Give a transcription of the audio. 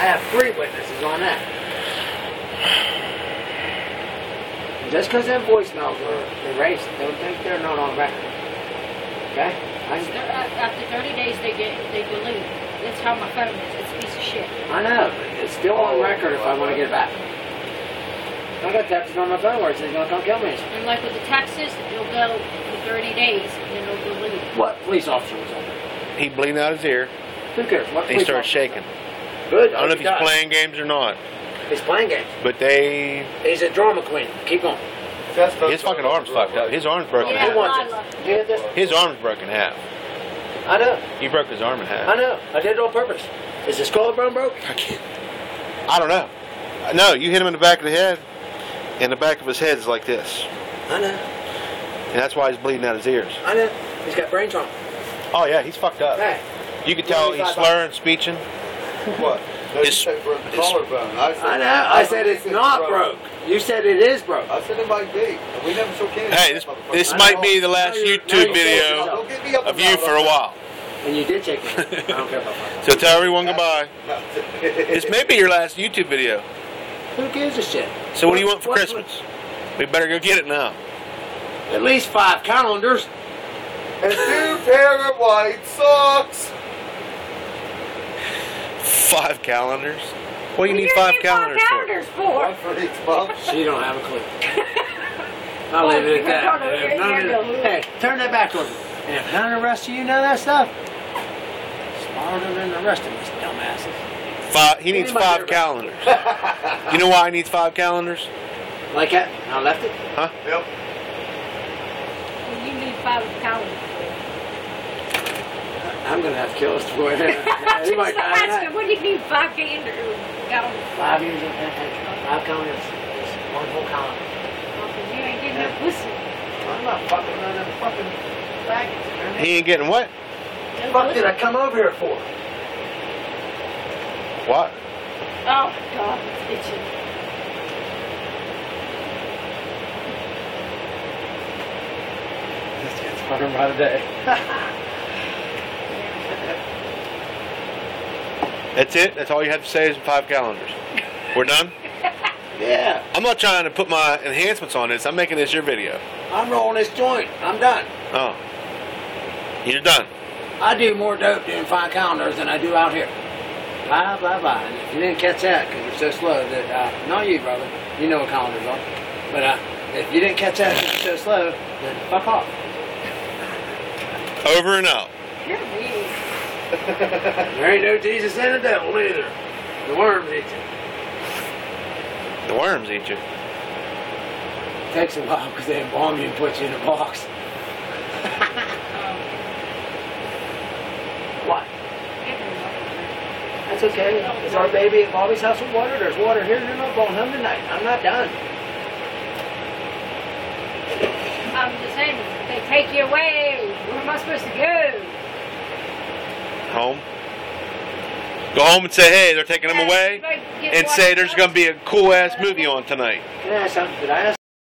I have three witnesses on that. Just because them voicemails are erased, don't think they're not on record. Okay? I, After 30 days, they get they delete. That's how my phone is. It's a piece of shit. I know, it's still on record if I want to get it back. I got texts on my phone where it says, "Don't come kill me." And like with the Texas, it'll go for 30 days, and then it'll delete. What police officer was on there? He bleeding out his ear. Who cares? What He police starts officer? shaking. Good. I don't know if he's does. playing games or not, He's playing games. but they He's a drama queen. Keep going. his fucking arm's fucked up. His arm's broken in Yeah. Who half. wants Lila. it? You had this? His arm's broken half. I know. He broke his arm in half. I know. I did it on purpose. Is his collarbone broke? I can't. I don't know. No, you hit him in the back of the head, and the back of his head is like this, I know. and that's why he's bleeding out his ears. I know. He's got brain trauma. Oh yeah, he's fucked up. Hey, You can tell he's slurring, speeching. What? No, you His- broke his- collarbone. I said, I know. I said it's not broke. You said it is broke. I said it might be. We never shook hands. Hey, this this might know. be the last Now YouTube you're video Don't get me up of you for a while. And you did shake me. I don't care about that. So tell everyone goodbye. This may be your last YouTube video. Who gives a shit? So what do you want for What- Christmas? We better go get it now. At least five calendars. And two pair of white socks. Five calendars. What do you What need five need calendars five for? calendars for? One for each month. She don't have a clue. I'll leave it at that. If none of the- hey, turn that back towards me. And if none of the rest of you know that stuff, smarter than the rest of us dumbasses. Five. He needs Give me my five calendars. You know why he needs five calendars? Like that? I left it. Huh? Yep. Well, you need five calendars. I'm gonna have to kill this boy. Just might die asking, tonight. what do you need five calendars? calendars for? Five years of five calendars. It's one full calendar. Because you ain't getting no pussy. I'm not fucking none of them fucking faggots. He ain't getting what? No fuck did I come over here for? What? Oh, God, it's itching. This gets fucking by the day. That's it. That's all you have to say is five calendars. We're done. Yeah, I'm not trying to put my enhancements on this. I'm making this your video. I'm rolling this joint. I'm done. Oh, you're done. I do more dope doing five calendars than I do out here. Blah, blah, blah. And if you didn't catch that because you're so slow, that, uh, not you, brother. You know what calendars are. But uh, if you didn't catch that because you're so slow, then fuck off. Over and out. You're weird. There ain't no Jesus and the devil either. The worms eat you. The worms eat you. Takes a while because they embalm you and put you in a box. What? That's okay. It's our baby at Bobby's house with water. There's water here. You're not going home tonight. I'm not done. I'm just saying, if they take you away. Where am I supposed to go? Home. Go home and say, hey, they're taking them away, and say there's going to be a cool ass movie on tonight.